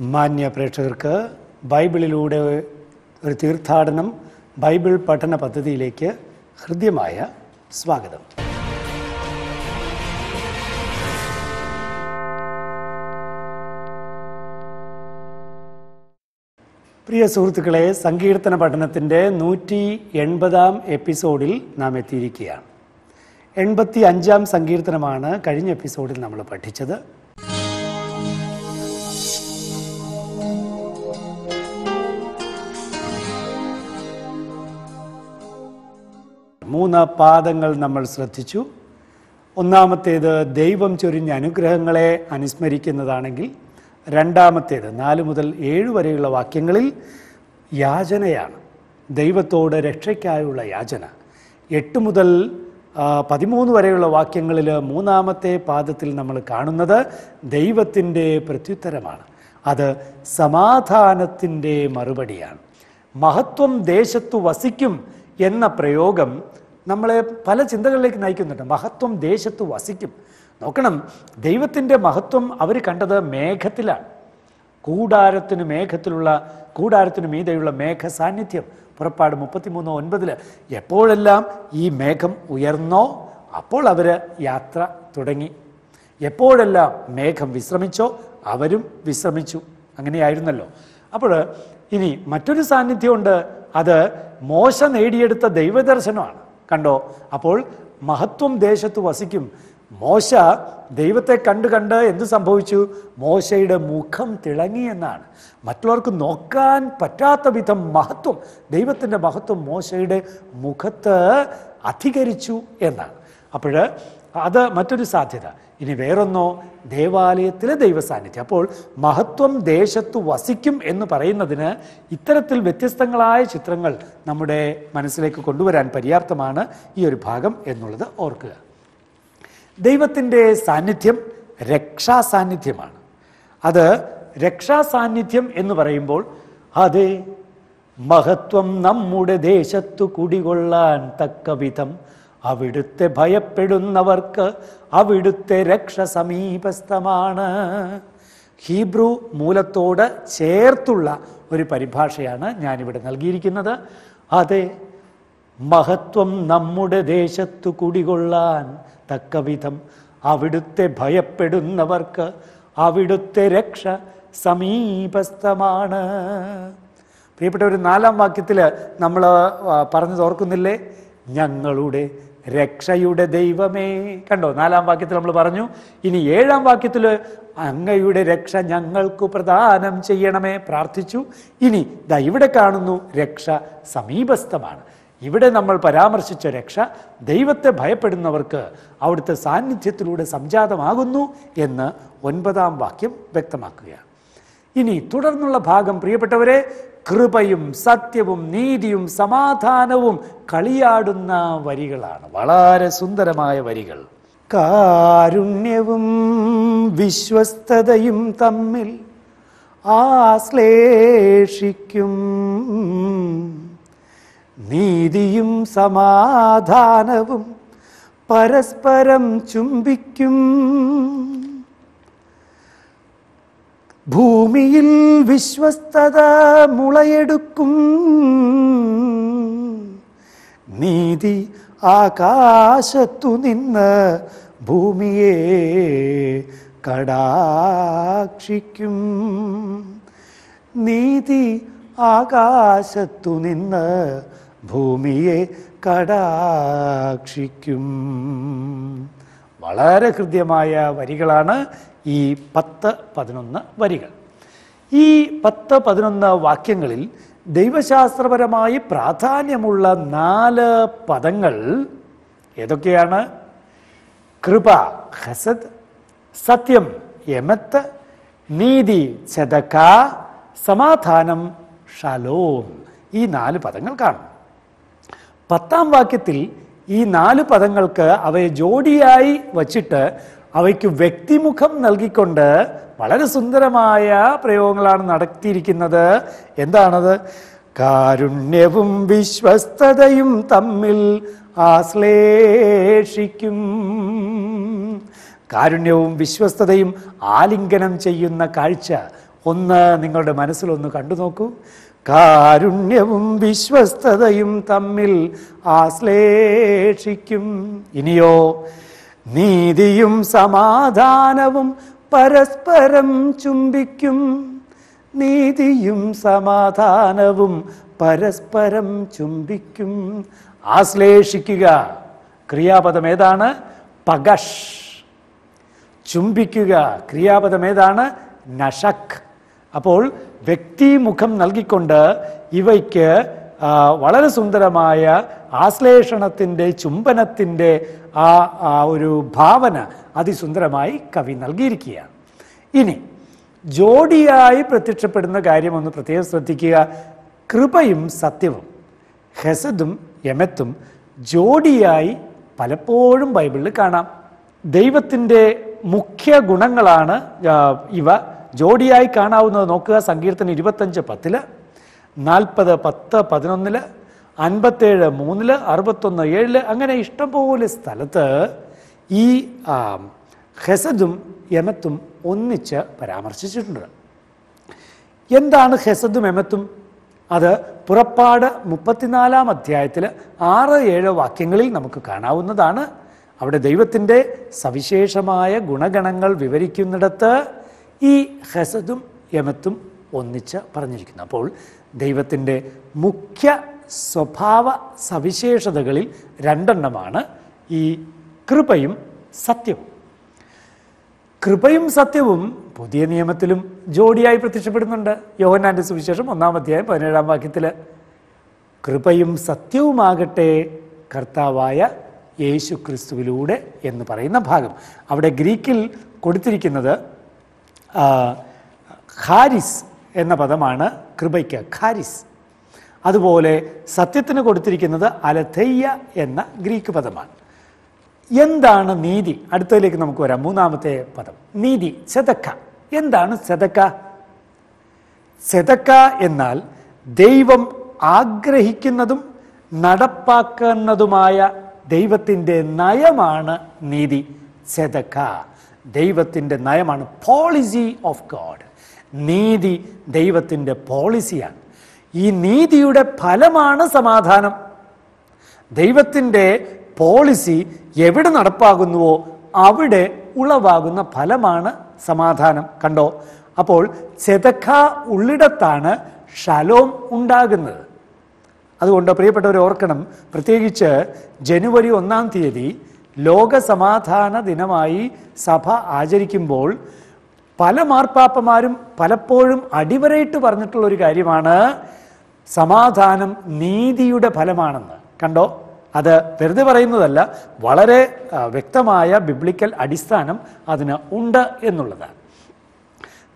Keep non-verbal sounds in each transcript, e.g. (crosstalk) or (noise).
മാന്യ പ്രേക്ഷകർക്ക് ബൈബിളിലൂടെ ഒരു തീർത്ഥാടനം ബൈബിൾ പഠന പദ്ധതിയിലേക്ക് ഹൃദ്യമായ സ്വാഗതം. പ്രിയ സുഹൃത്തുക്കളെ സങ്കീർത്തന പഠനത്തിന്റെ നൂറ്റി എൺപതാം എപ്പിസോഡിൽ നാം എത്തിയിരിക്കുകയാണ്. എൺപത്തി അഞ്ചാം സങ്കീർത്തനമാണ് കഴിഞ്ഞ എപ്പിസോഡിൽ നമ്മൾ പഠിച്ചത്. മൂന്ന് പാദങ്ങൾ നമ്മൾ ശ്രദ്ധിച്ചു. ഒന്നാമത്തേത് ദൈവം ചൊരിഞ്ഞ അനുഗ്രഹങ്ങളെ അനുസ്മരിക്കുന്നതാണെങ്കിൽ രണ്ടാമത്തേത് നാല് മുതൽ ഏഴ് വരെയുള്ള വാക്യങ്ങളിൽ യാചനയാണ്. ദൈവത്തോട് രക്ഷയ്ക്കായുള്ള യാചന. എട്ട് മുതൽ പതിമൂന്ന് വരെയുള്ള വാക്യങ്ങളിൽ മൂന്നാമത്തെ പാദത്തിൽ നമ്മൾ കാണുന്നത് ദൈവത്തിന്റെ പ്രത്യുത്തരമാണ്. അത് സമാധാനത്തിന്റെ മറുപടിയാണ്. മഹത്വം ദേശത്തു വസിക്കും എന്ന പ്രയോഗം നമ്മളെ പല ചിന്തകളിലേക്ക് നയിക്കുന്നുണ്ട്. മഹത്വം ദേശത്ത് വസിക്കും. നോക്കണം ദൈവത്തിന്റെ മഹത്വം അവർ കണ്ടത് മേഘത്തിലാണ്. കൂടാരത്തിന് മേഘത്തിലുള്ള കൂടാരത്തിന് മീതെയുള്ള മേഘ സാന്നിധ്യം പുറപ്പാട് മുപ്പത്തിമൂന്ന് ഒൻപതിൽ എപ്പോഴെല്ലാം ഈ മേഘം ഉയർന്നോ അപ്പോൾ അവർ യാത്ര തുടങ്ങി. എപ്പോഴെല്ലാം മേഘം വിശ്രമിച്ചോ അവരും വിശ്രമിച്ചു. അങ്ങനെയായിരുന്നല്ലോ. അപ്പോൾ ഇനി മറ്റൊരു സാന്നിധ്യമുണ്ട്. അത് മോശ നേടിയെടുത്ത ദൈവദർശനമാണ്. കണ്ടോ? അപ്പോൾ മഹത്വം ദേശത്ത് വസിക്കും. മോശ ദൈവത്തെ കണ്ടു കണ്ട് എന്ത് സംഭവിച്ചു? മോശയുടെ മുഖം തിളങ്ങി എന്നാണ്. മറ്റുള്ളവർക്ക് നോക്കാൻ പറ്റാത്ത വിധം മഹത്വം ദൈവത്തിന്റെ മഹത്വം മോശയുടെ മുഖത്ത് അധികരിച്ചു എന്നാണ്. അപ്പോൾ അത് മറ്റൊരു സാധ്യത. ഇനി വേറൊന്നോ? ദേവാലയത്തിലെ ദൈവസാന്നിധ്യം. അപ്പോൾ മഹത്വം ദേശത്ത് വസിക്കും എന്ന് പറയുന്നതിന് ഇത്തരത്തിൽ വ്യത്യസ്തങ്ങളായ ചിത്രങ്ങൾ നമ്മുടെ മനസ്സിലേക്ക് കൊണ്ടുവരാൻ പര്യാപ്തമാണ് ഈ ഒരു ഭാഗം എന്നുള്ളത് ഓർക്കുക. ദൈവത്തിന്റെ സാന്നിധ്യം രക്ഷാസാന്നിധ്യമാണ്. അത് രക്ഷാസാന്നിധ്യം എന്ന് പറയുമ്പോൾ അതെ മഹത്വം നമ്മുടെ ദേശത്തു കുടികൊള്ളാൻ തക്ക വിധം അവിടുത്തെ ഭയപ്പെടുന്നവർക്ക് അവിടുത്തെ രക്ഷ സമീപസ്ഥമാണ്. ഹീബ്രു മൂലത്തോട് ചേർത്തുള്ള ഒരു പരിഭാഷയാണ് ഞാനിവിടെ നൽകിയിരിക്കുന്നത്. അതെ മഹത്വം നമ്മുടെ ദേശത്തു കുടികൊള്ളാൻ തക്കവിധം അവിടുത്തെ ഭയപ്പെടുന്നവർക്ക് അവിടുത്തെ രക്ഷ സമീപസ്ഥമാണ്. പ്രിയപ്പെട്ട ഒരു നാലാം വാക്യത്തിൽ നമ്മൾ പറഞ്ഞത് ഓർക്കുന്നില്ലേ? ഞങ്ങളുടെ രക്ഷയുടെ ദൈവമേ. കണ്ടോ നാലാം വാക്യത്തിൽ നമ്മൾ പറഞ്ഞു ഇനി ഏഴാം വാക്യത്തിൽ അങ്ങയുടെ രക്ഷ ഞങ്ങൾക്ക് പ്രദാനം ചെയ്യണമേ. പ്രാർത്ഥിച്ചു. ഇനി ദാ ഇവിടെ കാണുന്നു രക്ഷ സമീപസ്ഥമാണ്. ഇവിടെ നമ്മൾ പരാമർശിച്ച രക്ഷ ദൈവത്തെ ഭയപ്പെടുന്നവർക്ക് അവിടുത്തെ സാന്നിധ്യത്തിലൂടെ സംജാതമാകുന്നു എന്ന് ഒൻപതാം വാക്യം വ്യക്തമാക്കുകയാണ്. ഇനി തുടർന്നുള്ള ഭാഗം പ്രിയപ്പെട്ടവരെ കൃപയും സത്യവും നീതിയും സമാധാനവും കളിയാടുന്ന വരികളാണ്. വളരെ സുന്ദരമായ വരികൾ. കാരുണ്യവും വിശ്വസ്തതയും തമ്മിൽ ആശ്ലേഷിക്കും. നീതിയും സമാധാനവും പരസ്പരം ചുംബിക്കും. ഭൂമിയിൽ വിശ്വസ്തത മുളയെടുക്കും. നീതി ആകാശത്തു നിന്ന് ഭൂമിയെ കടാക്ഷിക്കും. നീതി ആകാശത്തു നിന്ന് ഭൂമിയെ കടാക്ഷിക്കും. വളരെ ഹൃദ്യമായ വരികളാണ് ഈ പത്ത് പതിനൊന്ന് വരികൾ. ഈ പത്ത് പതിനൊന്ന് വാക്യങ്ങളിൽ ദൈവശാസ്ത്രപരമായി പ്രാധാന്യമുള്ള നാല് പദങ്ങൾ ഏതൊക്കെയാണ്? കൃപ ഹസദ് സത്യം യമത്ത് നീതി ചതക സമാധാനം ഷലോം. ഈ നാല് പദങ്ങൾ കാണും. പത്താം വാക്യത്തിൽ ഈ നാല് പദങ്ങൾക്ക് അവയെ ജോഡിയായി വച്ചിട്ട് അവയ്ക്ക് വ്യക്തിമുഖം നൽകിക്കൊണ്ട് വളരെ സുന്ദരമായ പ്രയോഗങ്ങളാണ് നടത്തിയിരിക്കുന്നത്. എന്താണത്? കാരുണ്യവും വിശ്വസ്തതയും തമ്മിൽ ആശ്ലേഷിക്കും. കാരുണ്യവും വിശ്വസ്തതയും ആലിംഗനം ചെയ്യുന്ന കാഴ്ച ഒന്ന് നിങ്ങളുടെ മനസ്സിലൊന്ന് കണ്ടു നോക്കൂ. കാരുണ്യവും വിശ്വസ്തതയും തമ്മിൽ ആശ്ലേഷിക്കും. ഇനിയോ നീതിയും സമാധാനവും പരസ്പരം ചുംബിക്കും. നീതിയും സമാധാനവും പരസ്പരം ചുംബിക്കും. ആശ്ലേഷിക്കുക. ക്രിയാപദം ഏതാണ്? പകഷ്. ചുംബിക്കുക. ക്രിയാപദം ഏതാണ്? നഷക്. അപ്പോൾ വ്യക്തിമുഖം നൽകിക്കൊണ്ട് ഇവയ്ക്ക് വളരെ സുന്ദരമായ ആശ്ലേഷണത്തിന്റെ ചുംബനത്തിന്റെ ആ ഒരു ഭാവന അതിസുന്ദരമായി കവി നൽകിയിരിക്കുകയാണ്. ഇനി ജോഡിയായി പ്രത്യക്ഷപ്പെടുന്ന കാര്യം ഒന്ന് പ്രത്യേകം ശ്രദ്ധിക്കുക. കൃപയും സത്യവും ഹെസദും യമത്തും ജോഡിയായി പലപ്പോഴും ബൈബിളിൽ കാണാം. ദൈവത്തിന്റെ മുഖ്യ ഗുണങ്ങളാണ് ഇവ. ജോഡിയായി കാണാവുന്നത് നോക്കുക സങ്കീർത്തനം ഇരുപത്തഞ്ച് പത്തിൽ. നാൽപ്പത് പത്ത് പതിനൊന്നിൽ അൻപത്തേഴ് മൂന്നിൽ അറുപത്തൊന്ന് ഏഴിൽ അങ്ങനെ ഇഷ്ടം ഇഷ്ടംപോലെ സ്ഥലത്ത് ഈ ഹെസദും യമത്തും ഒന്നിച്ച് പരാമർശിച്ചിട്ടുണ്ട്. എന്താണ് ഹെസദും യമത്തും അത് പുറപ്പാട് മുപ്പത്തിനാലാം അധ്യായത്തിൽ ആറ് ഏഴ് വാക്യങ്ങളിൽ നമുക്ക് കാണാവുന്നതാണ്. അവിടെ ദൈവത്തിന്റെ സവിശേഷമായ ഗുണഗണങ്ങൾ വിവരിക്കുന്നിടത്ത് ഈ ഹെസദും യമത്തും ഒന്നിച്ച് പറഞ്ഞിരിക്കുന്നു. അപ്പോൾ ദൈവത്തിന്റെ മുഖ്യ സ്വഭാവ സവിശേഷതകളിൽ രണ്ടെണ്ണമാണ് ഈ കൃപയും സത്യവും. കൃപയും സത്യവും പുതിയ നിയമത്തിലും ജോഡിയായി പ്രത്യക്ഷപ്പെടുന്നുണ്ട്. യോഹനാന്റെ സുവിശേഷം ഒന്നാം അധ്യായം പതിനേഴാം വാക്യത്തിൽ കൃപയും സത്യവുമാകട്ടെ കർത്താവായ യേശു ക്രിസ്തുവിലൂടെ എന്ന് പറയുന്ന ഭാഗം. അവിടെ ഗ്രീക്കിൽ കൊടുത്തിരിക്കുന്നത് ഹാരിസ് എന്ന പദമാണ് കൃപയ്ക്ക് ഖാരിസ്. അതുപോലെ സത്യത്തിന് കൊടുത്തിരിക്കുന്നത് അലഥയ്യ എന്ന ഗ്രീക്ക് പദമാണ്. എന്താണ് നീതി? അടുത്തതിലേക്ക് നമുക്ക് വരാം. മൂന്നാമത്തെ പദം. നീതി ചതക്ക എന്താണ് ചതക്ക ചതക്ക എന്നാൽ ദൈവം ആഗ്രഹിക്കുന്നതും നടപ്പാക്കുന്നതുമായ ദൈവത്തിന്റെ നയമാണ് നീതി ചതക്ക ദൈവത്തിന്റെ നയമാണ് പോളിസി ഓഫ് ഗോഡ് നീതി ദൈവത്തിന്റെ പോളിസിയാണ്. ഈ നീതിയുടെ ഫലമാണ് സമാധാനം. ദൈവത്തിന്റെ പോളിസി എവിടെ നടപ്പാകുന്നുവോ അവിടെ ഉളവാകുന്ന ഫലമാണ് സമാധാനം. കണ്ടോ? അപ്പോൾ ചെതക്ക ഉള്ളിടത്താണ് ഷലോം ഉണ്ടാകുന്നത്. അതുകൊണ്ട് പ്രിയപ്പെട്ടവർ ഓർക്കണം പ്രത്യേകിച്ച് ജനുവരി ഒന്നാം തീയതി ലോക സമാധാന ദിനമായി സഭ ആചരിക്കുമ്പോൾ പല മാർപ്പാപ്പമാരും പലപ്പോഴും അടിവരയിട്ട് പറഞ്ഞിട്ടുള്ള ഒരു കാര്യമാണ് സമാധാനം നീതിയുടെ ഫലമാണെന്ന്. കണ്ടോ? അത് വെറുതെ പറയുന്നതല്ല വളരെ വ്യക്തമായ ബിബ്ലിക്കൽ അടിസ്ഥാനം അതിന് ഉണ്ട് എന്നുള്ളതാണ്.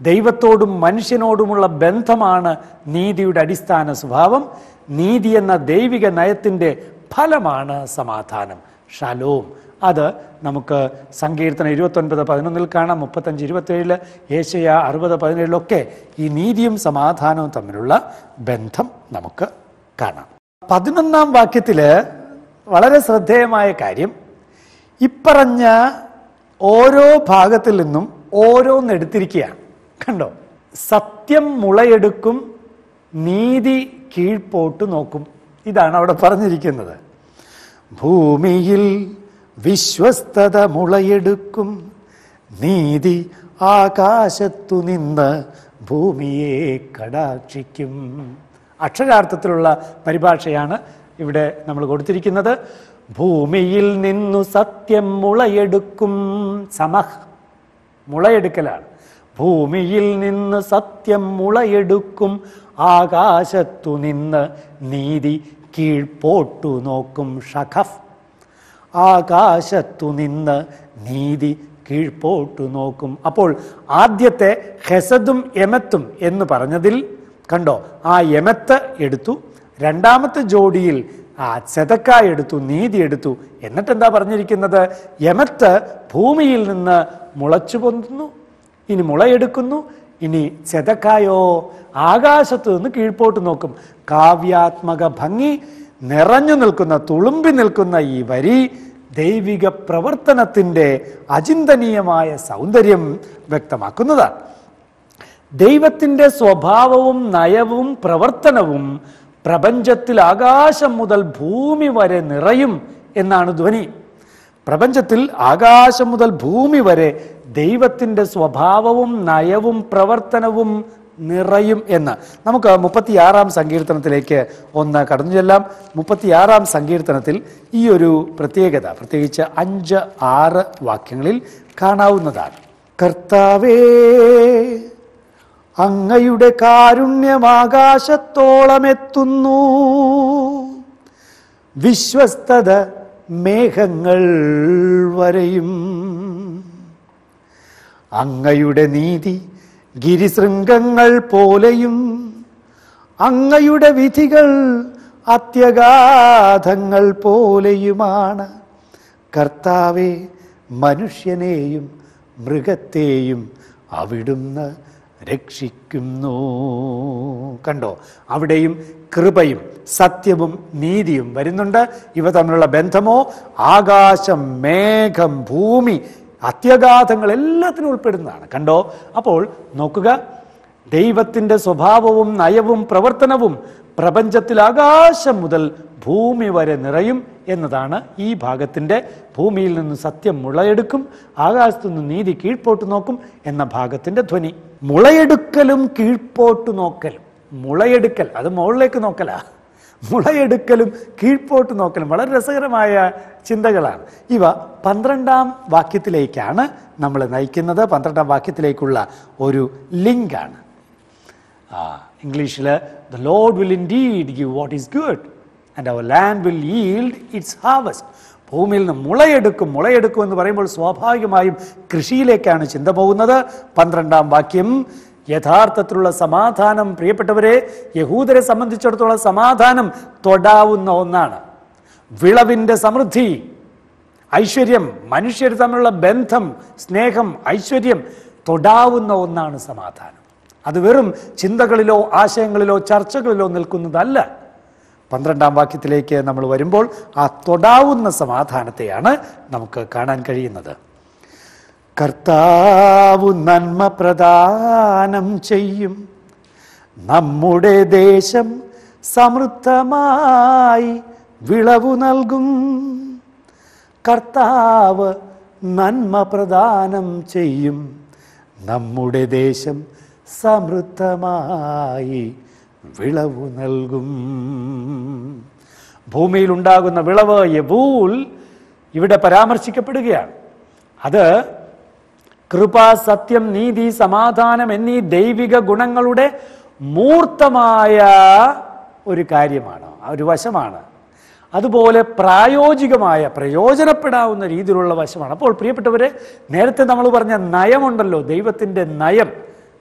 ദൈവത്തോടും മനുഷ്യനോടുമുള്ള ബന്ധമാണ് നീതിയുടെ അടിസ്ഥാന സ്വഭാവം. നീതി എന്ന ദൈവിക നയത്തിന്റെ ഫലമാണ് സമാധാനം. ഷലോം. അത് നമുക്ക് സങ്കീർത്തനം ഇരുപത്തൊൻപത് പതിനൊന്നിൽ കാണാം മുപ്പത്തഞ്ച് ഇരുപത്തേഴിൽ ഏഷ്യ അറുപത് പതിനേഴിലൊക്കെ ഈ നീതിയും സമാധാനവും തമ്മിലുള്ള ബന്ധം നമുക്ക് കാണാം. പതിനൊന്നാം വാക്യത്തിൽ വളരെ ശ്രദ്ധേയമായ കാര്യം ഇപ്പറഞ്ഞ ഓരോ ഭാഗത്തിൽ നിന്നും ഓരോന്നെടുത്തിരിക്കുകയാണ് കണ്ടോ? സത്യം മുളയെടുക്കും നീതി കീഴ്പോട്ട് നോക്കും. ഇതാണ് അവിടെ പറഞ്ഞിരിക്കുന്നത്. ഭൂമിയിൽ വിശ്വസ്തത മുളയെടുക്കും. നീതി ആകാശത്തു നിന്ന് ഭൂമിയെ കടാക്ഷിക്കും. അക്ഷരാർത്ഥത്തിലുള്ള പരിഭാഷയാണ് ഇവിടെ നമ്മൾ കൊടുത്തിരിക്കുന്നത്. ഭൂമിയിൽ നിന്നു സത്യം മുളയെടുക്കും. സമഹ് മുളയെടുക്കലാണ്. ഭൂമിയിൽ നിന്ന് സത്യം മുളയെടുക്കും. ആകാശത്തു നിന്ന് നീതി കീഴ്പോട്ടു നോക്കും. ഷഖഫ് ആകാശത്തു നിന്ന് നീതി കീഴ്പോട്ടു നോക്കും. അപ്പോൾ ആദ്യത്തെ ഹെസദും യമത്തും എന്ന് പറഞ്ഞതിൽ കണ്ടോ ആ യമത്ത് എടുത്തു രണ്ടാമത്തെ ജോഡിയിൽ ആ ചെതക്ക എടുത്തു നീതി എടുത്തു. എന്നിട്ട് എന്താ പറഞ്ഞിരിക്കുന്നത്? യമത്ത് ഭൂമിയിൽ നിന്ന് മുളച്ചു പൊന്തുന്നു ഇനി മുളയെടുക്കുന്നു ഇനി ചെതക്കായോ ആകാശത്തു നിന്ന് കീഴ്പോട്ട് നോക്കും. കാവ്യാത്മക ഭംഗി നിറഞ്ഞു നിൽക്കുന്ന തുളുമ്പി നിൽക്കുന്ന ഈ വരി ദൈവിക പ്രവർത്തനത്തിന്റെ അചിന്തനീയമായ സൗന്ദര്യം വ്യക്തമാക്കുന്നതാണ്. ദൈവത്തിന്റെ സ്വഭാവവും നയവും പ്രവർത്തനവും പ്രപഞ്ചത്തിൽ ആകാശം മുതൽ ഭൂമി വരെ നിറയും എന്നാണ് ധ്വനി. പ്രപഞ്ചത്തിൽ ആകാശം മുതൽ ഭൂമി വരെ ദൈവത്തിന്റെ സ്വഭാവവും നയവും പ്രവർത്തനവും നിറയും എന്ന്. നമുക്ക് മുപ്പത്തിയാറാം സങ്കീർത്തനത്തിലേക്ക് ഒന്ന് കടന്നു ചെല്ലാം. മുപ്പത്തിയാറാം സങ്കീർത്തനത്തിൽ ഈ ഒരു പ്രത്യേകത പ്രത്യേകിച്ച് അഞ്ച് ആറ് വാക്യങ്ങളിൽ കാണാവുന്നതാണ്. കർത്താവേ അങ്ങയുടെ കാരുണ്യമാകാശത്തോളം എത്തുന്നു വിശ്വസ്തത മേഘങ്ങൾ വരെയും. അങ്ങയുടെ നീതി ഗിരിശൃംഗങ്ങൾ പോലെയും അങ്ങയുടെ വിധികൾ അത്യഗാധങ്ങൾ പോലെയുമാണ്. കർത്താവെ മനുഷ്യനെയും മൃഗത്തെയും അവിടുന്ന് രക്ഷിക്കുന്നു. കണ്ടോ? അവിടെയും കൃപയും സത്യവും നീതിയും വരുന്നുണ്ട്. ഇവ തമ്മിലുള്ള ബന്ധമോ? ആകാശം മേഘം ഭൂമി അത്യഗാധങ്ങൾ എല്ലാത്തിനും ഉൾപ്പെടുന്നതാണ്. കണ്ടോ? അപ്പോൾ നോക്കുക. ദൈവത്തിന്റെ സ്വഭാവവും നയവും പ്രവർത്തനവും പ്രപഞ്ചത്തിൽ ആകാശം മുതൽ ഭൂമി വരെ നിറയും എന്നതാണ് ഈ ഭാഗത്തിന്റെ ഭൂമിയിൽ നിന്ന് സത്യം മുളയെടുക്കും ആകാശത്തു നിന്ന് നീതി കീഴ്പോട്ട് നോക്കും എന്ന ഭാഗത്തിന്റെ ധ്വനി. മുളയെടുക്കലും കീഴ്പോട്ട് നോക്കലും. മുളയെടുക്കൽ അത് മുകളിലേക്ക് നോക്കലാ. മുളയെടുക്കലും കീഴ്പോട്ട് നോക്കലും വളരെ രസകരമായ ചിന്തകളാണ്. ഇവ പന്ത്രണ്ടാം വാക്യത്തിലേക്കാണ് നമ്മൾ നയിക്കുന്നത്. പന്ത്രണ്ടാം വാക്യത്തിലേക്കുള്ള ഒരു ലിങ്കാണ്. ഇംഗ്ലീഷിൽ the Lord will indeed give what is good and our land will yield its harvest ഭൂമിയിൽ നിന്ന് മുളയെടുക്കും മുളയെടുക്കും എന്ന് പറയുമ്പോൾ സ്വാഭാവികമായും കൃഷിയിലേക്കാണ് ചിന്ത പോകുന്നത്. പന്ത്രണ്ടാം വാക്യം യഥാർത്ഥത്തിലുള്ള സമാധാനം പ്രിയപ്പെട്ടവരെ യഹൂദരെ സംബന്ധിച്ചിടത്തോളം സമാധാനം തൊടാവുന്ന ഒന്നാണ്. വിളവിന്റെ സമൃദ്ധി ഐശ്വര്യം മനുഷ്യർ തമ്മിലുള്ള ബന്ധം സ്നേഹം ഐശ്വര്യം തൊടാവുന്ന ഒന്നാണ് സമാധാനം. അത് വെറും ചിന്തകളിലോ ആശയങ്ങളിലോ ചർച്ചകളിലോ നിൽക്കുന്നതല്ല. പന്ത്രണ്ടാം വാക്യത്തിലേക്ക് നമ്മൾ വരുമ്പോൾ ആ തൊടാവുന്ന സമാധാനത്തെയാണ് നമുക്ക് കാണാൻ കഴിയുന്നത്. കർത്താവു നന്മ പ്രദാനം ചെയ്യും. നമ്മുടെ ദേശം സമൃദ്ധമായി വിളവു നൽകും. കർത്താവ് നന്മ പ്രദാനം ചെയ്യും. നമ്മുടെ ദേശം സമൃദ്ധമായി വിളവു നൽകും. ഭൂമിയിൽ ഉണ്ടാകുന്ന വിളവ് യബൂൽ ഇവിടെ പരാമർശിക്കപ്പെടുകയാണ്. അത് കൃപ സത്യം നീതി സമാധാനം എന്നീ ദൈവിക ഗുണങ്ങളുടെ മൂർത്തമായ ഒരു കാര്യമാണ് ഒരു വശമാണ്. അതുപോലെ പ്രായോഗികമായ പ്രയോജനപ്പെടാവുന്ന രീതിയിലുള്ള വശമാണ്. അപ്പോൾ പ്രിയപ്പെട്ടവരെ നേരത്തെ നമ്മൾ പറഞ്ഞ നയമുണ്ടല്ലോ ദൈവത്തിന്റെ നയം.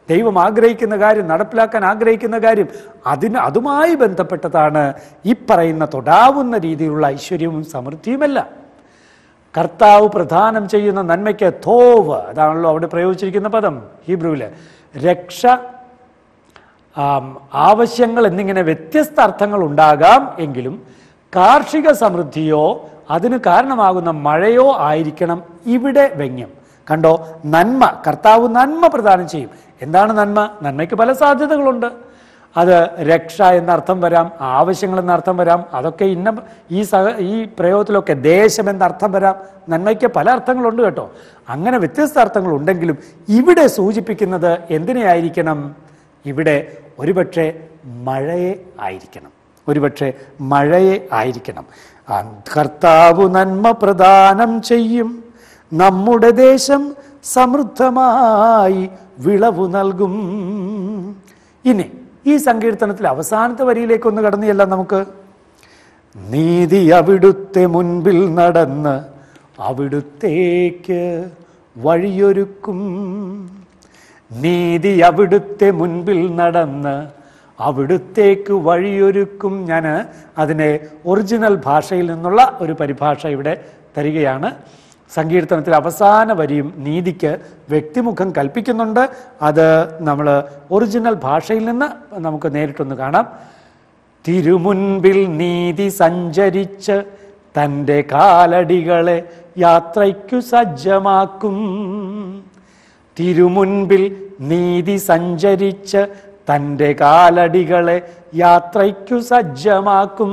ദൈവം ആഗ്രഹിക്കുന്ന കാര്യം നടപ്പിലാക്കാൻ ആഗ്രഹിക്കുന്ന കാര്യം അതിന് അതുമായി ബന്ധപ്പെട്ടതാണ് ഈ പറയുന്ന തൊടാവുന്ന രീതിയിലുള്ള ഐശ്വര്യവും സമൃദ്ധിയുമെല്ലാം. കർത്താവ് പ്രധാനം ചെയ്യുന്ന നന്മയ്ക്ക് തോവ്. അതാണല്ലോ അവിടെ പ്രയോഗിച്ചിരിക്കുന്ന പദം ഹീബ്രുവിൽ രക്ഷ ആവശ്യങ്ങൾ എന്നിങ്ങനെ വ്യത്യസ്ത അർത്ഥങ്ങൾ ഉണ്ടാകാം എങ്കിലും കാർഷിക സമൃദ്ധിയോ അതിന് കാരണമാകുന്ന മഴയോ ആയിരിക്കണം ഇവിടെ വ്യംഗ്യം കണ്ടോ? നന്മ. കർത്താവ് നന്മ പ്രദാനം ചെയ്യും. എന്താണ് നന്മ? നന്മയ്ക്ക് പല സാധ്യതകളുണ്ട്. അത് രക്ഷ എന്നർത്ഥം വരാം ആവശ്യങ്ങൾ എന്നർത്ഥം വരാം അതൊക്കെ ഇന്ന ഈ സഹ ഈ പ്രയോഗത്തിലൊക്കെ ദേശം എന്നർത്ഥം വരാം. നന്മയ്ക്ക് പല അർത്ഥങ്ങളുണ്ട് കേട്ടോ. അങ്ങനെ വ്യത്യസ്ത അർത്ഥങ്ങൾ ഉണ്ടെങ്കിലും ഇവിടെ സൂചിപ്പിക്കുന്നത് എന്തിനെയായിരിക്കണം? ഇവിടെ ഒരുപക്ഷെ മഴയെ ആയിരിക്കണം. ഒരുപക്ഷെ മഴയെ ആയിരിക്കണം. കർത്താവ് നന്മ പ്രദാനം ചെയ്യും. നമ്മുടെ ദേശം സമൃദ്ധമായി വിളവ് നൽകും. ഇനി ഈ സങ്കീർത്തനത്തിൽ അവസാനത്തെ വരിയിലേക്ക് ഒന്ന് കടന്നു നമുക്ക്? നീതി അവിടുത്തെ മുൻപിൽ നടന്ന് അവിടുത്തേക്ക് വഴിയൊരുക്കും. നീതി അവിടുത്തെ മുൻപിൽ നടന്ന് അവിടുത്തേക്ക് വഴിയൊരുക്കും. ഞാൻ അതിനെ ഒറിജിനൽ ഭാഷയിൽ നിന്നുള്ള ഒരു പരിഭാഷ ഇവിടെ തരികയാണ്. സങ്കീർത്തനത്തിൽ അവസാന വരിയും നീതിക്ക് വ്യക്തിമുഖം കൽപ്പിക്കുന്നുണ്ട്. അത് നമ്മൾ ഒറിജിനൽ ഭാഷയിൽ നിന്ന് നമുക്ക് നേരിട്ടൊന്ന് കാണാം. തിരുമുൻപിൽ നീതി സഞ്ചരിച്ച് തന്റെ കാലടികളെ യാത്രയ്ക്കു സജ്ജമാക്കും. തിരുമുൻപിൽ നീതി സഞ്ചരിച്ച് തന്റെ കാലടികളെ യാത്രയ്ക്കു സജ്ജമാക്കും.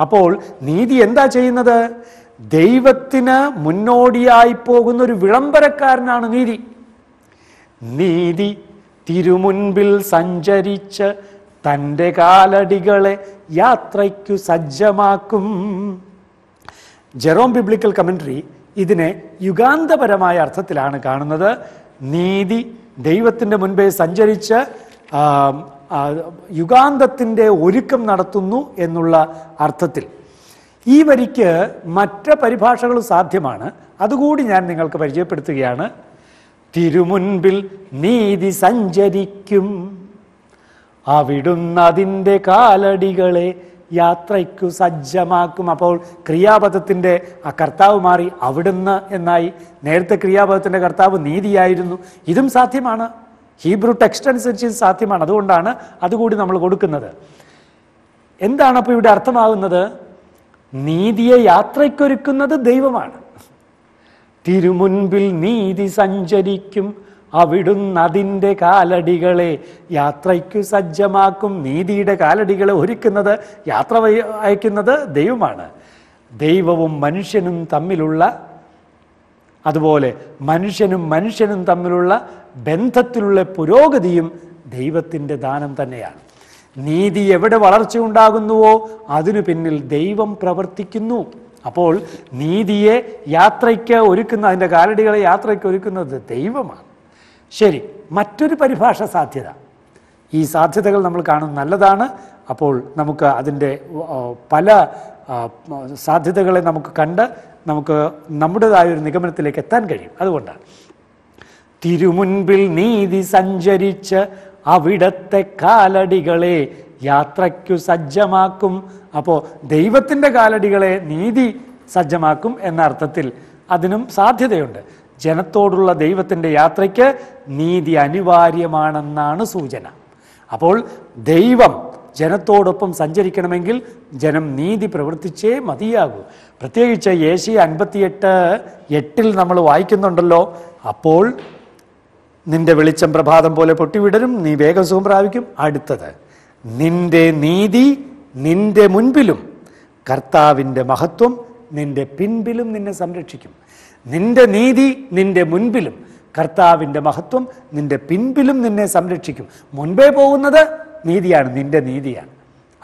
അപ്പോൾ നീതി എന്താ ചെയ്യുന്നത്? ദൈവത്തിന് മുന്നോടിയായി പോകുന്ന ഒരു വിളംബരക്കാരനാണ് നീതി. നീതി തിരുമുൻപിൽ സഞ്ചരിച്ച് തന്റെ കാലടികളെ യാത്രയ്ക്കു സജ്ജമാക്കും. ജെറോം ബിബ്ലിക്കൽ കമൻട്രി ഇതിനെ യുഗാന്തപരമായ അർത്ഥത്തിലാണ് കാണുന്നത്. നീതി ദൈവത്തിന്റെ മുൻപേ സഞ്ചരിച്ച് യുഗാന്തത്തിന്റെ ഒരുക്കം നടത്തുന്നു എന്നുള്ള അർത്ഥത്തിൽ. ഈ വരിക്ക് മറ്റ് പരിഭാഷകൾ സാധ്യമാണ്. അതുകൂടി ഞാൻ നിങ്ങൾക്ക് പരിചയപ്പെടുത്തുകയാണ്. തിരുമുൻപിൽ നീതി സഞ്ചരിക്കും. അവിടുന്ന് അതിന്റെ കാലടികളെ യാത്രയ്ക്കു സജ്ജമാക്കും. അപ്പോൾ ക്രിയാപദത്തിന്റെ ആ കർത്താവ് മാറി അവിടുന്ന് എന്നായി നേരത്തെ ക്രിയാപദത്തിന്റെ കർത്താവ് നീതിയായിരുന്നു. ഇതും സാധ്യമാണ്. ഹീബ്രു ടെക്സ്റ്റ് അനുസരിച്ച് ഇത് സാധ്യമാണ്. അതുകൊണ്ടാണ് അതുകൂടി നമ്മൾ കൊടുക്കുന്നത്. എന്താണ് അപ്പോൾ ഇവിടെ അർത്ഥമാകുന്നത്? നീതിയെ യാത്രയ്ക്കൊരുക്കുന്നത് ദൈവമാണ്. തിരുമുൻപിൽ നീതി സഞ്ചരിക്കും അവിടുന്ന് അതിന്റെ കാലടികളെ യാത്രയ്ക്കു സജ്ജമാക്കും. നീതിയുടെ കാലടികളെ ഒരുക്കുന്നത് യാത്ര അയക്കുന്നത് ദൈവമാണ്. ദൈവവും മനുഷ്യനും തമ്മിലുള്ള അതുപോലെ മനുഷ്യനും മനുഷ്യനും തമ്മിലുള്ള ബന്ധത്തിലുള്ള പുരോഗതിയും ദൈവത്തിന്റെ ദാനം തന്നെയാണ്. നീതി എവിടെ വളർച്ച ഉണ്ടാകുന്നുവോ അതിനു പിന്നിൽ ദൈവം പ്രവർത്തിക്കുന്നു. അപ്പോൾ നീതിയെ യാത്രയ്ക്ക് ഒരുക്കുന്ന അതിന്റെ കാലടികളെ യാത്രയ്ക്ക് ഒരുക്കുന്നത് ദൈവമാണ്. ശരി മറ്റൊരു പരിഭാഷ സാധ്യത. ഈ സാധ്യതകൾ നമ്മൾ കാണുന്നത് നല്ലതാണ്. അപ്പോൾ നമുക്ക് അതിന്റെ പല സാധ്യതകളെ നമുക്ക് കണ്ട് നമുക്ക് നമ്മുടേതായ ഒരു നിഗമനത്തിലേക്ക് എത്താൻ കഴിയും. അതുകൊണ്ടാണ്. തിരുമുൻപിൽ നീതി സഞ്ചരിച്ച് അവിടത്തെ കാലടികളെ യാത്രയ്ക്കു സജ്ജമാക്കും. അപ്പോൾ ദൈവത്തിന്റെ കാലടികളെ നീതി സജ്ജമാക്കും എന്ന അർത്ഥത്തിൽ അതിനും സാധ്യതയുണ്ട്. ജനത്തോടുള്ള ദൈവത്തിന്റെ യാത്രയ്ക്ക് നീതി അനിവാര്യമാണെന്നാണ് സൂചന. അപ്പോൾ ദൈവം ജനത്തോടൊപ്പം സഞ്ചരിക്കണമെങ്കിൽ ജനം നീതി പ്രവർത്തിച്ചേ മതിയാകൂ. പ്രത്യേകിച്ച് യേശി അൻപത്തിയെട്ട് എട്ടിൽ നമ്മൾ വായിക്കുന്നുണ്ടല്ലോ. അപ്പോൾ നിന്റെ വെളിച്ചം പ്രഭാതം പോലെ പൊട്ടിവിടരും നീ വേഗം സുഖം പ്രാപിക്കും. അടുത്തത് നിന്റെ നീതി നിന്റെ മുൻപിലും കർത്താവിന്റെ മഹത്വം നിന്റെ പിൻപിലും നിന്നെ സംരക്ഷിക്കും. നിന്റെ നീതി നിന്റെ മുൻപിലും കർത്താവിന്റെ മഹത്വം നിന്റെ പിൻപിലും നിന്നെ സംരക്ഷിക്കും. മുൻപേ പോകുന്നത് നീതിയാണ് നിന്റെ നീതിയാണ്.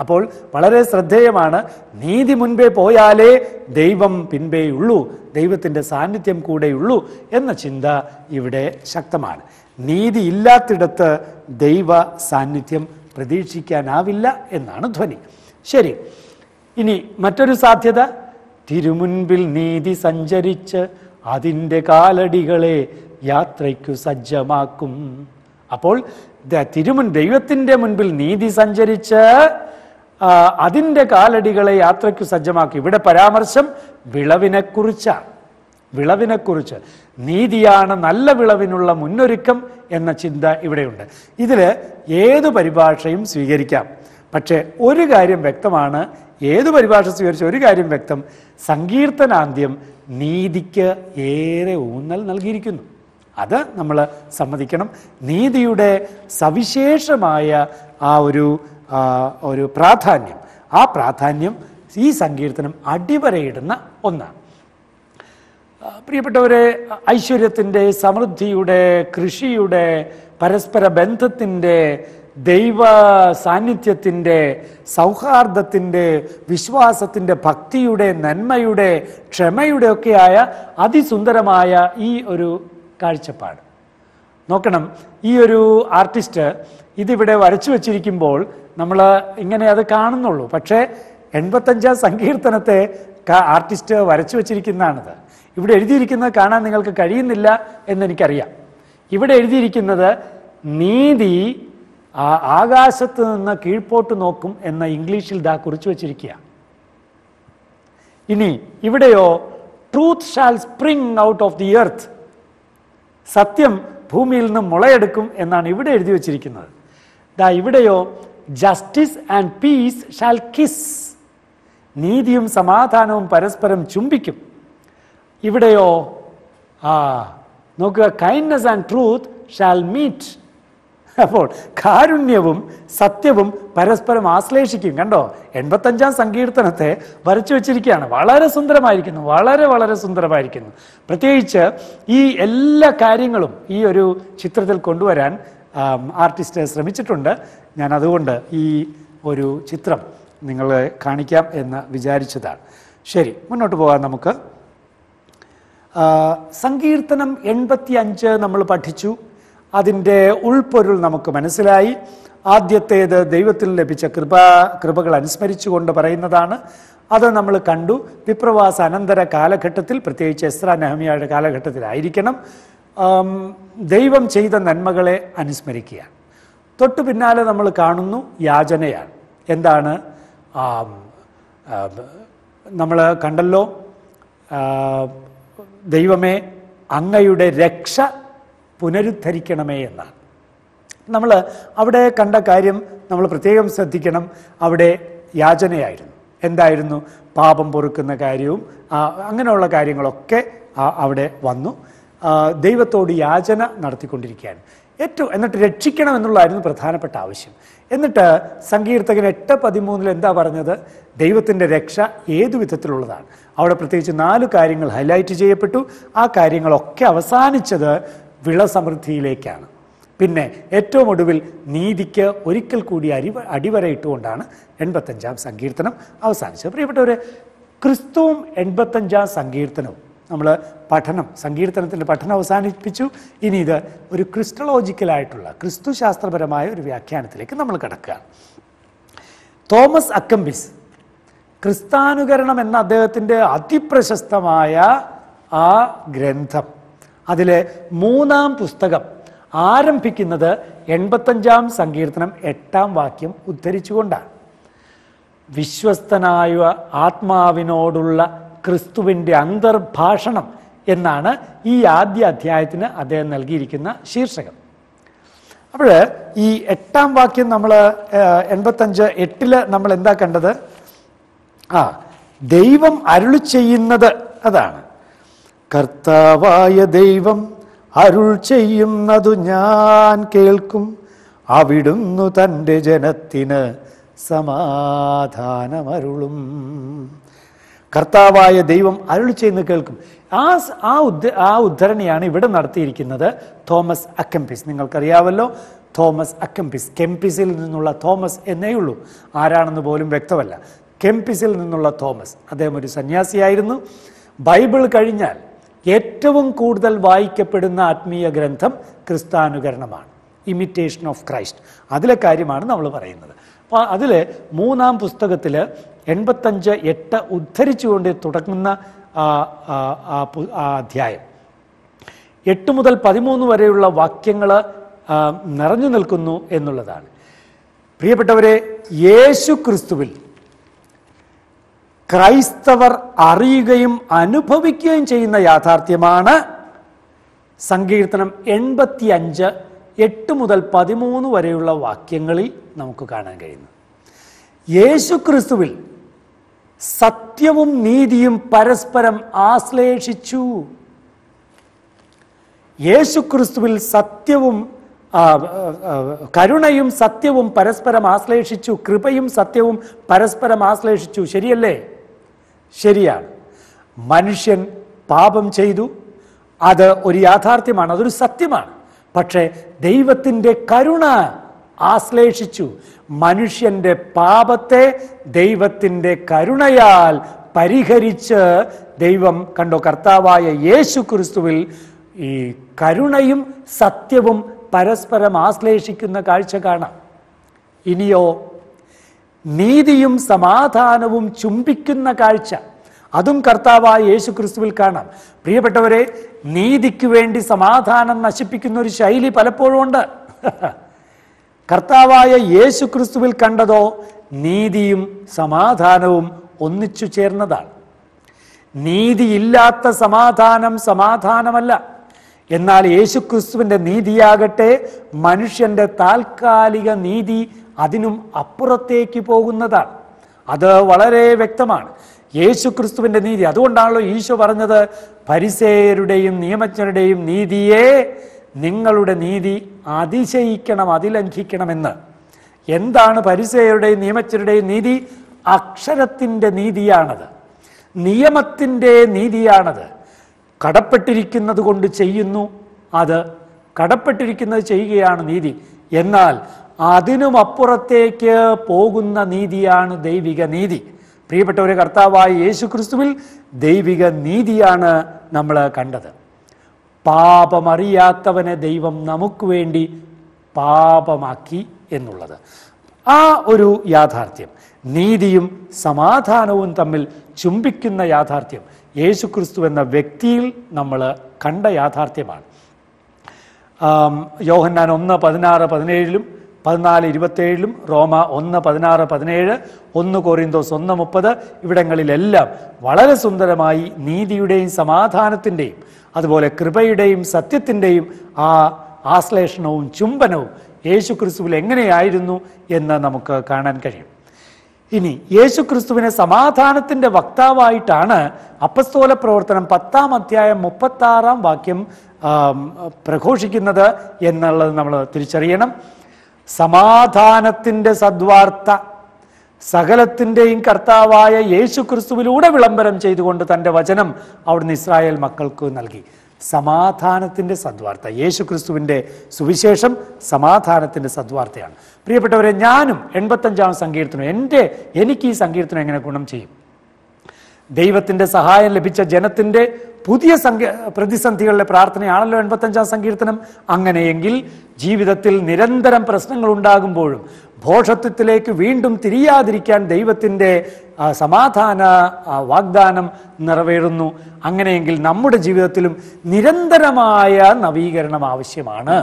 അപ്പോൾ വളരെ ശ്രദ്ധേയമാണ്. നീതി മുൻപേ പോയാലേ ദൈവം പിൻപേയുള്ളൂ ദൈവത്തിന്റെ സാന്നിധ്യം കൂടെയുള്ളൂ എന്ന ചിന്ത ഇവിടെ ശക്തമാണ്. നീതി ഇല്ലാത്തിടത്ത് ദൈവ സാന്നിധ്യം പ്രതീക്ഷിക്കാനാവില്ല എന്നാണ് ധ്വനി. ശരി ഇനി മറ്റൊരു സാധ്യത. തിരുമുൻപിൽ നീതി സഞ്ചരിച്ച് അതിന്റെ കാലടികളെ യാത്രയ്ക്കു സജ്ജമാക്കും. അപ്പോൾ തിരുമുൻ ദൈവത്തിന്റെ മുൻപിൽ നീതി സഞ്ചരിച്ച് അതിന്റെ കാലടികളെ യാത്രയ്ക്ക് സജ്ജമാക്കി. ഇവിടെ പരാമർശം വിളവിനെക്കുറിച്ചാണ്. വിളവിനെക്കുറിച്ച്. നീതിയാണ് നല്ല വിളവിനുള്ള മുന്നൊരുക്കം എന്ന ചിന്ത ഇവിടെയുണ്ട്. ഇതിൽ ഏത് പരിഭാഷയും സ്വീകരിക്കാം. പക്ഷേ ഒരു കാര്യം വ്യക്തമാണ്. ഏത് പരിഭാഷ സ്വീകരിച്ച ഒരു കാര്യം വ്യക്തം. സങ്കീർത്തനാന്ത്യം നീതിക്ക് ഏറെ ഊന്നൽ നൽകിയിരിക്കുന്നു. അത് നമ്മൾ സമ്മതിക്കണം. നീതിയുടെ സവിശേഷമായ ആ ഒരു ഒരു പ്രാധാന്യം. ആ പ്രാധാന്യം ഈ സങ്കീർത്തനം അടിവരയിടുന്ന ഒന്നാണ്. പ്രിയപ്പെട്ടവരെ ഐശ്വര്യത്തിന്റെ സമൃദ്ധിയുടെ കൃഷിയുടെ പരസ്പര ബന്ധത്തിന്റെ ദൈവ സാന്നിധ്യത്തിന്റെ സൗഹാർദ്ദത്തിന്റെ വിശ്വാസത്തിന്റെ ഭക്തിയുടെ നന്മയുടെ ക്ഷമയുടെ ഒക്കെയായ അതിസുന്ദരമായ ഈ ഒരു കാഴ്ചപ്പാട്. നോക്കണം ഈ ഒരു ആർട്ടിസ്റ്റ് ഇതിവിടെ വരച്ചു വച്ചിരിക്കുമ്പോൾ നമ്മൾ ഇങ്ങനെ അത് കാണുന്നുള്ളൂ. പക്ഷേ എൺപത്തഞ്ചാം സങ്കീർത്തനത്തെ ആർട്ടിസ്റ്റ് വരച്ചു വച്ചിരിക്കുന്നതാണിത്. ഇവിടെ എഴുതിയിരിക്കുന്നത് കാണാൻ നിങ്ങൾക്ക് കഴിയുന്നില്ല എന്നെനിക്കറിയാം. ഇവിടെ എഴുതിയിരിക്കുന്നത് നീതി ആകാശത്ത് നിന്ന് കീഴ്പോട്ട് നോക്കും എന്ന ഇംഗ്ലീഷിൽ ദാ കുറിച്ചു വച്ചിരിക്കുക. ഇനി ഇവിടെയോ truth shall spring out of the earth സത്യം ഭൂമിയിൽ നിന്ന് മുളയെടുക്കും എന്നാണ് ഇവിടെ എഴുതി വച്ചിരിക്കുന്നത്. ദാ ഇവിടെയോ justice and peace shall kiss നീതിയും സമാധാനവും പരസ്പരം ചുംബിക്കും. ഇവിടെയോ ആ നോക്കുക kindness and truth shall meet അപ്പോൾ കാരുണ്യവും സത്യവും പരസ്പരം ആശ്ലേഷിക്കും. കണ്ടോ? എൺപത്തഞ്ചാം സങ്കീർത്തനത്തെ വരച്ചു വെച്ചിരിക്കുകയാണ്. വളരെ സുന്ദരമായിരിക്കുന്നു. വളരെ വളരെ സുന്ദരമായിരിക്കുന്നു. പ്രത്യേകിച്ച് ഈ എല്ലാ കാര്യങ്ങളും ഈ ഒരു ചിത്രത്തിൽ കൊണ്ടുവരാൻ ആർട്ടിസ്റ്റ് ശ്രമിച്ചിട്ടുണ്ട്. ഞാൻ അതുകൊണ്ട് ഈ ഒരു ചിത്രം നിങ്ങളെ കാണിക്കാം എന്ന് വിചാരിച്ചതാണ്. ശരി മുന്നോട്ട് പോകാം നമുക്ക്. സങ്കീർത്തനം എൺപത്തി അഞ്ച് നമ്മൾ പഠിച്ചു. അതിന്റെ ഉൾപ്പൊരുൾ നമുക്ക് മനസ്സിലായി. ആദ്യത്തേത് ദൈവത്തിൽ ലഭിച്ച കൃപ കൃപകൾ അനുസ്മരിച്ചുകൊണ്ട് പറയുന്നതാണ്. അത് നമ്മൾ കണ്ടു. വിപ്രവാസ അനന്തര കാലഘട്ടത്തിൽ പ്രത്യേകിച്ച് എസ്ര നെഹമിയയുടെ കാലഘട്ടത്തിലായിരിക്കണം. ദൈവം ചെയ്ത നന്മകളെ അനുസ്മരിക്കുക തൊട്ടു പിന്നാലെ നമ്മൾ കാണുന്നു യാചനയാണ്. എന്താണ്? നമ്മൾ കണ്ടല്ലോ ദൈവമേ അങ്ങയുടെ രക്ഷ പുനരുദ്ധരിക്കണമേ എന്നാണ്. നമ്മൾ അവിടെ കണ്ട കാര്യം നമ്മൾ പ്രത്യേകം ശ്രദ്ധിക്കണം. അവിടെ യാചനയായിരുന്നു. എന്തായിരുന്നു? പാപം പൊറുക്കുന്ന കാര്യവും അങ്ങനെയുള്ള കാര്യങ്ങളൊക്കെ അവിടെ വന്നു. ദൈവത്തോട് യാചന നടത്തിക്കൊണ്ടിരിക്കുകയാണ്. ഏറ്റവും എന്നിട്ട് രക്ഷിക്കണം എന്നുള്ളതായിരുന്നു പ്രധാനപ്പെട്ട ആവശ്യം. എന്നിട്ട് സങ്കീർത്തകൻ എട്ട് പതിമൂന്നിൽ എന്താ പറഞ്ഞത്? ദൈവത്തിന്റെ രക്ഷ ഏതു വിധത്തിലുള്ളതാണ്. അവിടെ പ്രത്യേകിച്ച് നാല് കാര്യങ്ങൾ ഹൈലൈറ്റ് ചെയ്യപ്പെട്ടു. ആ കാര്യങ്ങളൊക്കെ അവസാനിച്ചത് വിളസമൃദ്ധിയിലേക്കാണ്. പിന്നെ ഏറ്റവും ഒടുവിൽ നീതിക്ക് ഒരിക്കൽ കൂടി അരി അടിവരയിട്ടുകൊണ്ടാണ് എൺപത്തഞ്ചാം സങ്കീർത്തനം അവസാനിച്ചത്. പ്രിയപ്പെട്ടവർ ക്രിസ്തുവും എൺപത്തഞ്ചാം സങ്കീർത്തനവും നമ്മൾ പഠനം സങ്കീർത്തനത്തിന്റെ പഠനം അവസാനിപ്പിച്ചു. ഇനി ഇത് ഒരു ക്രിസ്റ്റളോജിക്കലായിട്ടുള്ള ക്രിസ്തു ശാസ്ത്രപരമായ ഒരു വ്യാഖ്യാനത്തിലേക്ക് നമ്മൾ കിടക്കുകയാണ്. തോമസ് അക്കംബിസ് ക്രിസ്താനുകരണം എന്ന അദ്ദേഹത്തിന്റെ അതിപ്രശസ്തമായ ആ ഗ്രന്ഥം. അതിലെ മൂന്നാം പുസ്തകം ആരംഭിക്കുന്നത് എൺപത്തഞ്ചാം സങ്കീർത്തനം എട്ടാം വാക്യം ഉദ്ധരിച്ചുകൊണ്ടാണ്. വിശ്വസ്തനായ ആത്മാവിനോടുള്ള ക്രിസ്തുവിന്റെ അന്തർഭാഷണം എന്നാണ് ഈ ആദ്യ അധ്യായത്തിന് അദ്ദേഹം നൽകിയിരിക്കുന്ന ശീർഷകം. അപ്പോൾ ഈ എട്ടാം വാക്യം നമ്മൾ എൺപത്തഞ്ച് എട്ടിൽ നമ്മൾ എന്താ കണ്ടത്? ആ ദൈവം അരുളി ചെയ്യുന്നത് അതാണ്. കർത്താവായ ദൈവം അരുൾ ചെയ്യുന്നതു ഞാൻ കേൾക്കും അവിടുന്നു തന്റെ ജനത്തിന് സമാധാനമരുളും. കർത്താവായ ദൈവം അരുൾ ചെയ്യുന്ന കേൾക്കും. ആ ആ ആ ഉദ്ധരണിയാണ് ഇവിടെ നടത്തിയിരിക്കുന്നത് തോമസ് അക്കംപിസ്. നിങ്ങൾക്കറിയാവല്ലോ തോമസ് അക്കംപിസ്. കെംപിസിൽ നിന്നുള്ള തോമസ് എന്നേ ഉള്ളൂ. ആരാണെന്ന് പോലും വ്യക്തമല്ല. കെംപിസിൽ നിന്നുള്ള തോമസ്. അദ്ദേഹം ഒരു സന്യാസിയായിരുന്നു. ബൈബിൾ കഴിഞ്ഞാൽ ഏറ്റവും കൂടുതൽ വായിക്കപ്പെടുന്ന ആത്മീയ ഗ്രന്ഥം ക്രിസ്താനുകരണമാണ് ഇമിറ്റേഷൻ ഓഫ് ക്രൈസ്റ്റ്. അതിലെ കാര്യമാണ് നമ്മൾ പറയുന്നത്. അപ്പോൾ അതിൽ മൂന്നാം പുസ്തകത്തിൽ എൺപത്തഞ്ച് എട്ട് ഉദ്ധരിച്ചുകൊണ്ട് തുടങ്ങുന്ന അധ്യായം. എട്ട് മുതൽ പതിമൂന്ന് വരെയുള്ള വാക്യങ്ങൾ നിറഞ്ഞു നിൽക്കുന്നു എന്നുള്ളതാണ്. പ്രിയപ്പെട്ടവരെ യേശു ക്രിസ്തുവിൽ ക്രൈസ്തവർ അറിയുകയും അനുഭവിക്കുകയും ചെയ്യുന്ന യാഥാർത്ഥ്യമാണ് സങ്കീർത്തനം എൺപത്തി അഞ്ച് എട്ട് മുതൽ പതിമൂന്ന് വരെയുള്ള വാക്യങ്ങളിൽ നമുക്ക് കാണാൻ കഴിയുന്നു യേശു ക്രിസ്തുവിൽ സത്യവും നീതിയും പരസ്പരം ആശ്ലേഷിച്ചു. യേശു ക്രിസ്തുവിൽ സത്യവും കരുണയും സത്യവും പരസ്പരം ആശ്ലേഷിച്ചു കൃപയും സത്യവും പരസ്പരം ആശ്ലേഷിച്ചു. ശരിയല്ലേ? ശരിയാണ്. മനുഷ്യൻ പാപം ചെയ്തു. അത് ഒരു യാഥാർത്ഥ്യമാണ് അതൊരു സത്യമാണ്. പക്ഷേ ദൈവത്തിന്റെ കരുണ ആശ്ലേഷിച്ചു. മനുഷ്യന്റെ പാപത്തെ ദൈവത്തിന്റെ കരുണയാൽ പരിഹരിച്ച് ദൈവം കണ്ടോ കർത്താവായ യേശു ക്രിസ്തുവിൽ ഈ കരുണയും സത്യവും പരസ്പരം ആശ്ലേഷിക്കുന്ന കാഴ്ച കാണാം. ഇനിയോ നീതിയും സമാധാനവും ചുംബിക്കുന്ന കാഴ്ച അതും കർത്താവായ യേശു ക്രിസ്തുവിൽ കാണാം. പ്രിയപ്പെട്ടവരെ നീതിക്ക് വേണ്ടി സമാധാനം നശിപ്പിക്കുന്ന ഒരു ശൈലി പലപ്പോഴും ഉണ്ട്. (laughs) കർത്താവായ യേശു ക്രിസ്തുവിൽ കണ്ടതോ നീതിയും സമാധാനവും ഒന്നിച്ചു ചേർന്നതാണ്. നീതിയില്ലാത്ത സമാധാനം സമാധാനമല്ല. എന്നാൽ യേശുക്രിസ്തുവിന്റെ നീതിയാകട്ടെ മനുഷ്യന്റെ താൽക്കാലിക നീതി അതിനും അപ്പുറത്തേക്ക് പോകുന്നതാണ്. അത് വളരെ വ്യക്തമാണ്. യേശു ക്രിസ്തുവിന്റെ നീതി അതുകൊണ്ടാണല്ലോ ഈശോ പറഞ്ഞത് പരിസേയരുടെയും നിയമജ്ഞരുടെയും നീതിയെ നിങ്ങളുടെ നീതി അതിശയിക്കണം അതിലംഘിക്കണമെന്ന്. എന്താണ് പരിസയരുടെയും നിയമച്ചരുടെയും നീതി? അക്ഷരത്തിന്റെ നീതിയാണത്. നിയമത്തിന്റെ നീതിയാണത്. കടപ്പെട്ടിരിക്കുന്നത് കൊണ്ട് ചെയ്യുന്നു അത് കടപ്പെട്ടിരിക്കുന്നത് ചെയ്യുകയാണ് നീതി. എന്നാൽ അതിനും അപ്പുറത്തേക്ക് പോകുന്ന നീതിയാണ് ദൈവിക നീതി. പ്രിയപ്പെട്ട ഒരു കർത്താവായ യേശു ക്രിസ്തുവിൽ ദൈവിക നീതിയാണ് നമ്മൾ കണ്ടത്. പാപമറിയാത്തവനെ ദൈവം നമുക്ക് വേണ്ടി പാപമാക്കി എന്നുള്ളത്. ആ ഒരു യാഥാർത്ഥ്യം നീതിയും സമാധാനവും തമ്മിൽ ചുംബിക്കുന്ന യാഥാർത്ഥ്യം യേശു ക്രിസ്തു എന്ന വ്യക്തിയിൽ നമ്മൾ കണ്ട യാഥാർത്ഥ്യമാണ്. യോഹന്നാൻ ഒന്ന് പതിനാറ് പതിനേഴിലും പതിനാല് ഇരുപത്തേഴിലും റോമ ഒന്ന് പതിനാറ് പതിനേഴ് ഒന്ന് കോറിന്തോസ് ഒന്ന് മുപ്പത് ഇവിടങ്ങളിലെല്ലാം വളരെ സുന്ദരമായി നീതിയുടെയും സമാധാനത്തിന്റെയും അതുപോലെ കൃപയുടെയും സത്യത്തിന്റെയും ആ ആശ്ലേഷണവും ചുംബനവും യേശു ക്രിസ്തുവിൽ എങ്ങനെയായിരുന്നു എന്ന് നമുക്ക് കാണാൻ കഴിയും. ഇനി യേശു ക്രിസ്തുവിനെ സമാധാനത്തിന്റെ വക്താവായിട്ടാണ് അപ്പസ്തോല പ്രവർത്തനം പത്താം അധ്യായം മുപ്പത്താറാം വാക്യം പ്രഘോഷിക്കുന്നത് എന്നുള്ളത് നമ്മൾ തിരിച്ചറിയണം. സമാധാനത്തിന്റെ സദ്വാർത്ത സകലത്തിന്റെയും കർത്താവായ യേശു ക്രിസ്തുവിലൂടെ വിളംബരം ചെയ്തുകൊണ്ട് തന്റെ വചനം അവിടുന്ന് ഇസ്രായേൽ മക്കൾക്ക് നൽകി. സമാധാനത്തിന്റെ സദ്വാർത്ത യേശു ക്രിസ്തുവിന്റെ സുവിശേഷം സമാധാനത്തിന്റെ സദ്വാർത്തയാണ്. പ്രിയപ്പെട്ടവരെ ഞാനും എൺപത്തഞ്ചാം സങ്കീർത്തനം എന്റെ എനിക്ക് ഈ സങ്കീർത്തനം എങ്ങനെ ഗുണം ചെയ്യും? ദൈവത്തിന്റെ സഹായം ലഭിച്ച ജനത്തിന്റെ പുതിയ സംഖ്യ പ്രതിസന്ധികളിലെ പ്രാർത്ഥനയാണല്ലോ എൺപത്തഞ്ചാം സങ്കീർത്തനം. അങ്ങനെയെങ്കിൽ ജീവിതത്തിൽ നിരന്തരം പ്രശ്നങ്ങൾ ഉണ്ടാകുമ്പോഴും ഭോഷത്വത്തിലേക്ക് വീണ്ടും തിരിയാതിരിക്കാൻ ദൈവത്തിന്റെ സമാധാന വാഗ്ദാനം നിറവേറുന്നു. അങ്ങനെയെങ്കിൽ നമ്മുടെ ജീവിതത്തിലും നിരന്തരമായ നവീകരണം ആവശ്യമാണ്.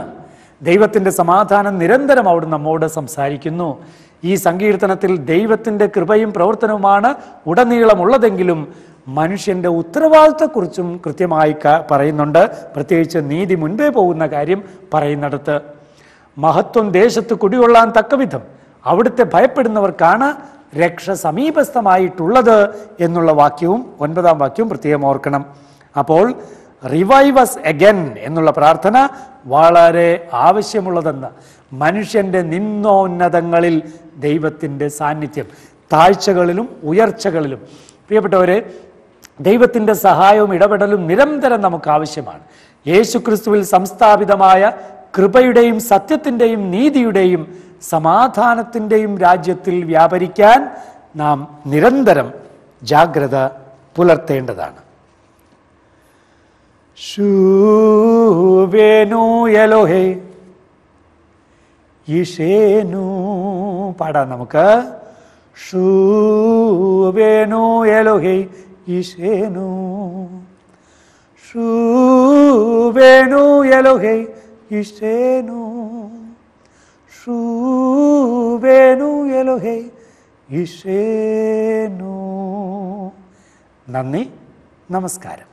ദൈവത്തിന്റെ സമാധാനം നിരന്തരം അവിടെ നമ്മോട് സംസാരിക്കുന്നു. ഈ സങ്കീർത്തനത്തിൽ ദൈവത്തിന്റെ കൃപയും പ്രവർത്തനവുമാണ് ഉടനീളമുള്ളതെങ്കിലും മനുഷ്യന്റെ ഉത്തരവാദിത്തക്കുറിച്ചും കൃത്യമായി പറയുന്നുണ്ട്. പ്രത്യേകിച്ച് നീതി മുൻപേ പോകുന്ന കാര്യം പറയുന്നിടത്ത്. മഹത്വം ദേശത്ത് കുടികൊള്ളാൻ തക്കവിധം അവിടുത്തെ ഭയപ്പെടുന്നവർക്കാണ് രക്ഷ സമീപസ്ഥമായിട്ടുള്ളത് എന്നുള്ള വാക്യവും ഒൻപതാം വാക്യവും പ്രത്യേകം ഓർക്കണം. അപ്പോൾ റിവൈവസ് അഗൻ എന്നുള്ള പ്രാർത്ഥന വളരെ ആവശ്യമുള്ളതെന്ന്. മനുഷ്യന്റെ നിന്നോന്നതങ്ങളിൽ ദൈവത്തിന്റെ സാന്നിധ്യം. താഴ്ചകളിലും ഉയർച്ചകളിലും. പ്രിയപ്പെട്ടവരെ ദൈവത്തിന്റെ സഹായവും ഇടപെടലും നിരന്തരം നമുക്ക് ആവശ്യമാണ്. യേശുക്രിസ്തുവിൽ സംസ്ഥാപിതമായ കൃപയുടെയും സത്യത്തിന്റെയും നീതിയുടെയും സമാധാനത്തിന്റെയും രാജ്യത്തിൽ വ്യാപരിക്കാൻ നാം നിരന്തരം ജാഗ്രത പുലർത്തേണ്ടതാണ്. ഈശേനു പാടാം നമുക്ക്. ഷൂവേനു എലോഹേ ഈശേനു. ഷൂവേണു എലോഹേ ഈശേനു. ഷൂവേണു എലോഹേ ഈശേനു. നന്ദി നമസ്കാരം.